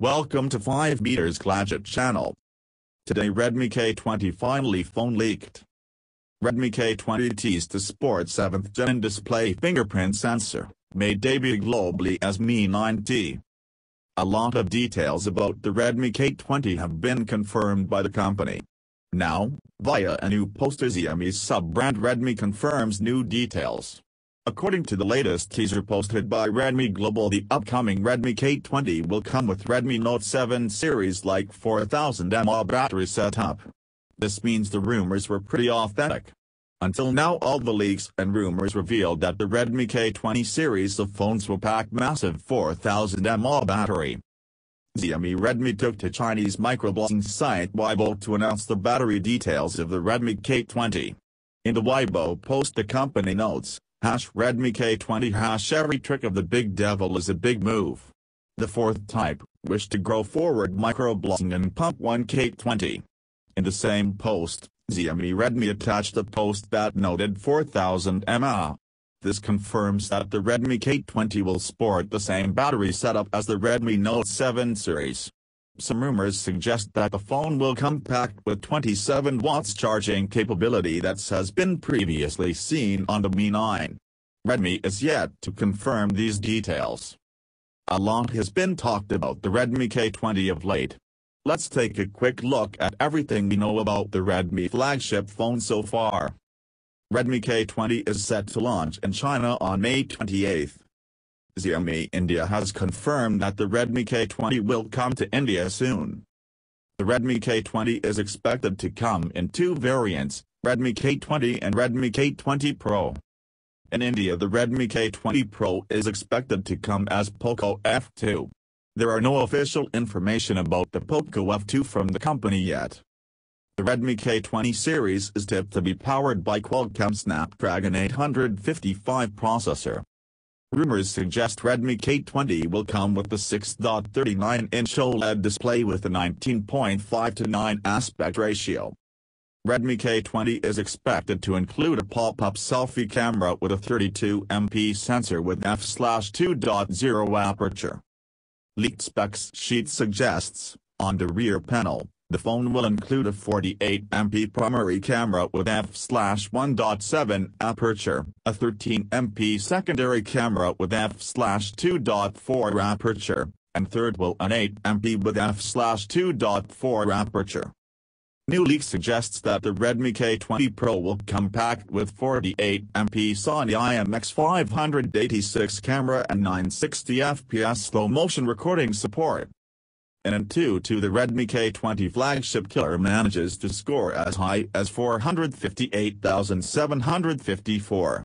Welcome to 5 Meters Gadget channel. Today Redmi K20 finally phone leaked. Redmi K20 teased to sport 7th gen display fingerprint sensor, made debut globally as Mi 9T. A lot of details about the Redmi K20 have been confirmed by the company. Now, via a new poster Xiaomi's sub-brand Redmi confirms new details. According to the latest teaser posted by Redmi Global the upcoming Redmi K20 will come with Redmi Note 7 series like 4000 mAh battery setup. This means the rumors were pretty authentic. Until now all the leaks and rumors revealed that the Redmi K20 series of phones will pack massive 4000 mAh battery. Xiaomi Redmi took to Chinese microblogging site Weibo to announce the battery details of the Redmi K20. In the Weibo post the company notes, Hash Redmi K20 hash every trick of the big devil is a big move. The fourth type, wish to grow forward microblogging and pump 1 K20. In the same post, Xiaomi Redmi attached a post that noted 4000 mAh. This confirms that the Redmi K20 will sport the same battery setup as the Redmi Note 7 series. Some rumors suggest that the phone will come packed with 27 watts charging capability that has been previously seen on the Mi 9. Redmi is yet to confirm these details. A lot has been talked about the Redmi K20 of late. Let's take a quick look at everything we know about the Redmi flagship phone so far. Redmi K20 is set to launch in China on May 28. Xiaomi India has confirmed that the Redmi K20 will come to India soon. The Redmi K20 is expected to come in two variants, Redmi K20 and Redmi K20 Pro. In India the Redmi K20 Pro is expected to come as Poco F2. There are no official information about the Poco F2 from the company yet. The Redmi K20 series is tipped to be powered by Qualcomm Snapdragon 855 processor. Rumors suggest Redmi K20 will come with the 6.39-inch OLED display with a 19.5 to 9 aspect ratio. Redmi K20 is expected to include a pop-up selfie camera with a 32MP sensor with f/2.0 aperture. Leaked specs sheet suggests, on the rear panel, the phone will include a 48MP primary camera with f/1.7 aperture, a 13MP secondary camera with f/2.4 aperture, and third will an 8MP with f/2.4 aperture. New leak suggests that the Redmi K20 Pro will come packed with 48MP Sony IMX586 camera and 960fps slow motion recording support and AnTuTu the Redmi K20 flagship killer manages to score as high as 458,754.